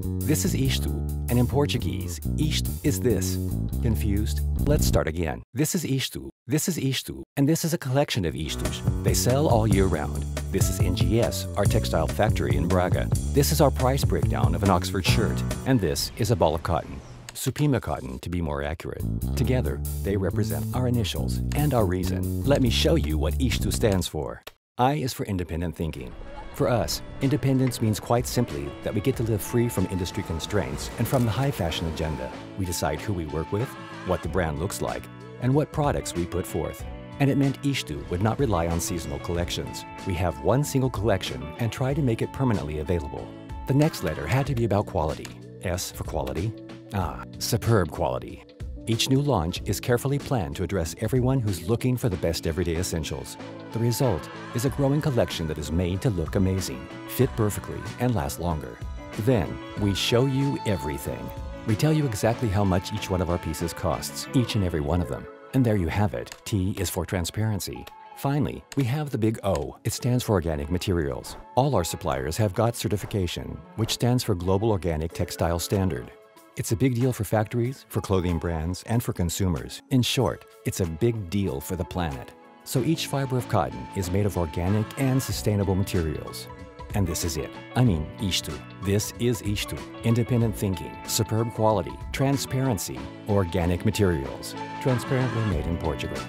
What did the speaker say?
This is isto, and in Portuguese, isto is this. Confused? Let's start again. This is isto, this is isto, and this is a collection of istos. They sell all year round. This is NGS, our textile factory in Braga. This is our price breakdown of an Oxford shirt, and this is a ball of cotton. Supima cotton, to be more accurate. Together, they represent our initials and our reason. Let me show you what isto stands for. I is for independent thinking. For us, independence means quite simply that we get to live free from industry constraints and from the high fashion agenda. We decide who we work with, what the brand looks like, and what products we put forth. And it meant Isto would not rely on seasonal collections. We have one single collection and try to make it permanently available. The next letter had to be about quality. S for quality. Ah, superb quality. Each new launch is carefully planned to address everyone who's looking for the best everyday essentials. The result is a growing collection that is made to look amazing, fit perfectly, and last longer. Then, we show you everything. We tell you exactly how much each one of our pieces costs, each and every one of them. And there you have it. T is for transparency. Finally, we have the big O. It stands for Organic Materials. All our suppliers have got certification, which stands for Global Organic Textile Standard. It's a big deal for factories, for clothing brands, and for consumers. In short, it's a big deal for the planet. So each fiber of cotton is made of organic and sustainable materials. And this is it. I mean, Isto. This is Isto. Independent thinking, superb quality, transparency, organic materials. Transparently made in Portugal.